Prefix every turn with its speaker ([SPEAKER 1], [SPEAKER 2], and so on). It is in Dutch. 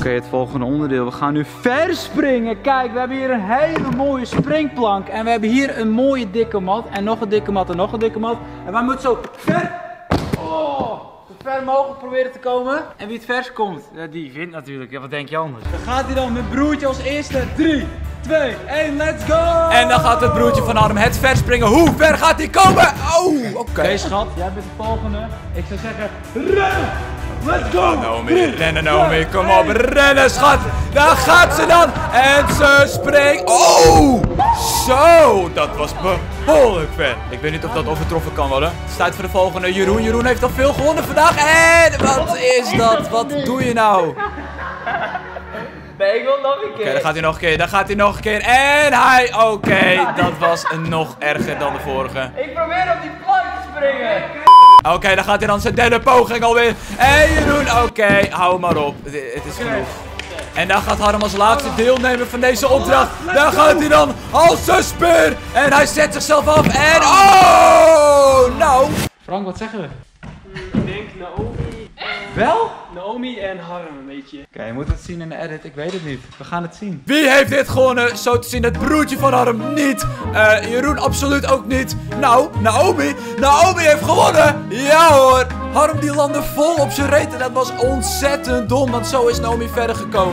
[SPEAKER 1] Oké, het volgende onderdeel. We gaan nu verspringen. Kijk, we hebben hier een hele mooie springplank. En we hebben hier een mooie dikke mat. En nog een dikke mat en nog een dikke mat. En wij moeten zo ver... Oh, zo ver mogelijk proberen te komen. En wie het vers komt, ja, die wint natuurlijk. Ja, wat denk je anders? Dan gaat hij dan met broertje als eerste. 3, 2, 1, let's go!
[SPEAKER 2] En dan gaat het broertje van Harm het verspringen. Hoe ver gaat hij komen? Oh, oké.
[SPEAKER 1] Oké schat, jij bent de volgende. Ik zou zeggen, rennen! Let's go!
[SPEAKER 2] Naomi, rennen Naomi, kom op, rennen schat. Daar gaat ze dan. En ze springt. Oh, zo, dat was behoorlijk ver. Ik weet niet of dat overtroffen kan worden. Het is tijd voor de volgende. Jeroen, Jeroen heeft al veel gewonnen vandaag. En wat is dat? Wat doe je nou? Oké,
[SPEAKER 3] Nee, ik wil nog een keer.
[SPEAKER 2] dan gaat hij nog een keer, dan gaat hij nog een keer. En hij, oké, dat was nog erger dan de vorige.
[SPEAKER 3] Ik probeer op die plank te springen.
[SPEAKER 2] Oké, dan gaat hij dan zijn derde poging alweer. En Jeroen, oké, hou maar op. Het is genoeg. En dan gaat Harm als laatste deelnemen van deze opdracht. Daar gaat hij dan als een speer. En hij zet zichzelf af. En oh, nou.
[SPEAKER 1] Frank, wat zeggen we?
[SPEAKER 3] Ik denk Naomi,
[SPEAKER 1] Wel?
[SPEAKER 3] Naomi en Harm een beetje.
[SPEAKER 1] Oké, je moet het zien in de edit. Ik weet het niet. We gaan het zien.
[SPEAKER 2] Wie heeft dit gewonnen? Zo te zien het broertje van Harm niet. Eh, Jeroen absoluut ook niet. Nou, Naomi. Naomi heeft gewonnen. Ja hoor. Harm die landde vol op zijn reet. En dat was ontzettend dom. Want zo is Naomi verder gekomen.